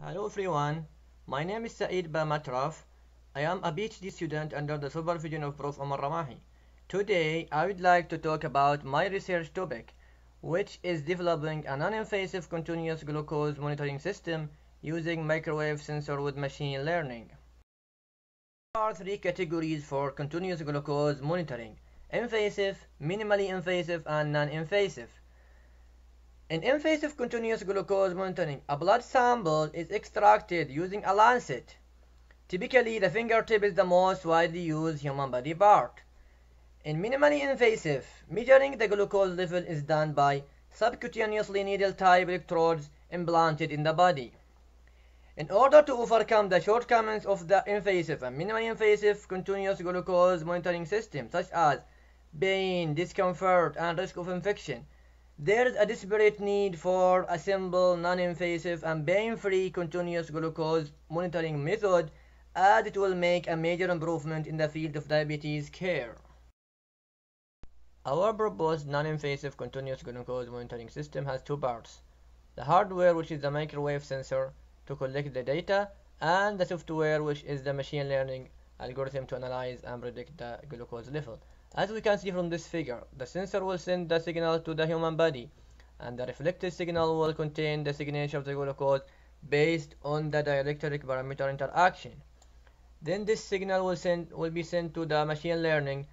Hello everyone, my name is Saeed Bamatraf. I am a PhD student under the supervision of Prof. Omar Ramahi. Today I would like to talk about my research topic, which is developing a non-invasive continuous glucose monitoring system using microwave sensor with machine learning. There are three categories for continuous glucose monitoring, invasive, minimally invasive, and non-invasive. In invasive continuous glucose monitoring, a blood sample is extracted using a lancet. Typically, the fingertip is the most widely used human body part. In minimally invasive, measuring the glucose level is done by subcutaneously needle-type electrodes implanted in the body. In order to overcome the shortcomings of the invasive and minimally invasive continuous glucose monitoring system, such as pain, discomfort, and risk of infection, there is a desperate need for a simple, non-invasive, and pain-free continuous glucose monitoring method as it will make a major improvement in the field of diabetes care. Our proposed non-invasive continuous glucose monitoring system has two parts. The hardware which is the microwave sensor to collect the data and the software which is the machine learning algorithm to analyze and predict the glucose level. As we can see from this figure, the sensor will send the signal to the human body and the reflected signal will contain the signature of the glucose based on the dielectric parameter interaction. Then this signal will, send, will be sent to the machine learning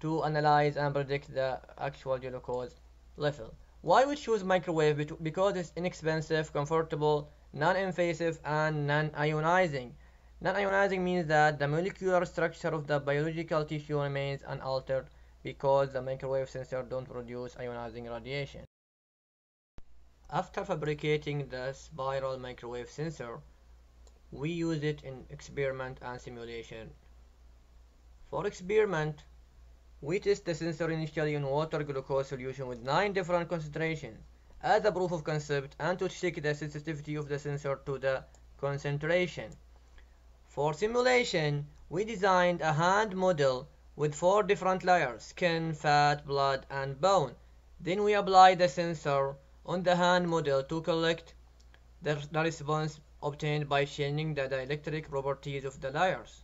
to analyze and predict the actual glucose level. Why we choose microwave? Because it's inexpensive, comfortable, non-invasive, and non-ionizing. Non-ionizing means that the molecular structure of the biological tissue remains unaltered because the microwave sensor don't produce ionizing radiation. After fabricating the spiral microwave sensor, we use it in experiment and simulation. For experiment, we test the sensor initially in water glucose solution with 9 different concentrations as a proof of concept and to check the sensitivity of the sensor to the concentration. For simulation, we designed a hand model with four different layers, skin, fat, blood, and bone. Then we applied the sensor on the hand model to collect the, the response obtained by changing the dielectric properties of the layers.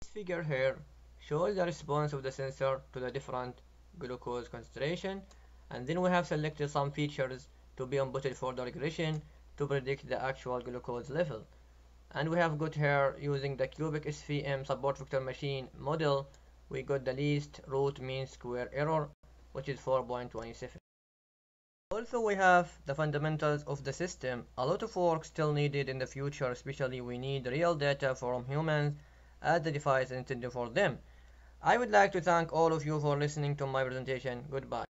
This figure here shows the response of the sensor to the different glucose concentration and then we have selected some features to be inputted for the regression to predict the actual glucose level. And we have got here using the cubic SVM support vector machine model, we got the least root mean square error, which is 4.27. Also we have the fundamentals of the system. A lot of work still needed in the future, especially we need real data from humans as the device intended for them. I would like to thank all of you for listening to my presentation. Goodbye.